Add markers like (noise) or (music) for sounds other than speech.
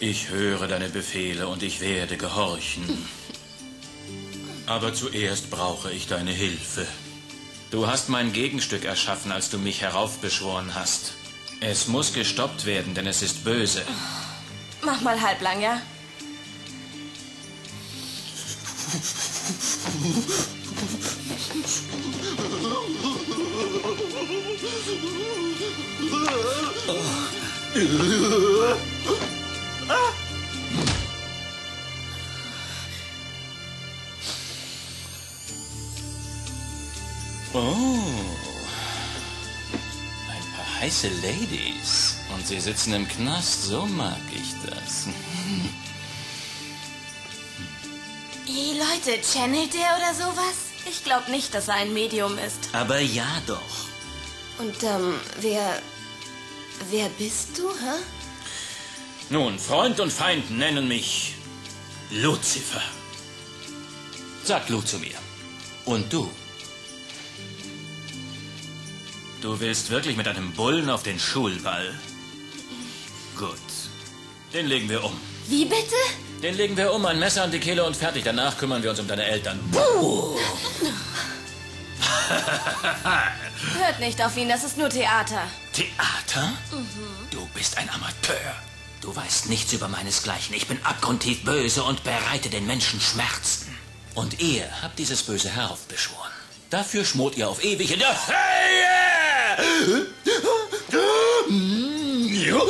Ich höre deine Befehle und ich werde gehorchen. (laughs) Aber zuerst brauche ich deine Hilfe. Du hast mein Gegenstück erschaffen, als du mich heraufbeschworen hast. Es muss gestoppt werden, denn es ist böse. Mach mal halblang, ja? Oh. (laughs) (laughs) Ein paar heiße Ladies. Und sie sitzen im Knast, so mag ich das. Hey Leute, channelt der oder sowas? Ich glaube nicht, dass er ein Medium ist. Aber ja doch. Und ähm, wer. Wer bist du, hä? Nun, Freund und Feind nennen mich Luzifer. Sag Lu zu mir. Und du? Du willst wirklich mit einem Bullen auf den Schulball? Gut. Den legen wir um. Wie bitte? Den legen wir um, ein Messer an die Kehle und fertig. Danach kümmern wir uns um deine Eltern. Hört nicht auf ihn, das ist nur Theater. Theater? Du bist ein Amateur. Du weißt nichts über meinesgleichen. Ich bin abgrundtief böse und bereite den Menschen Schmerzen. Und ihr habt dieses Böse heraufbeschworen. Dafür schmort ihr auf ewig in der Hölle! Ja.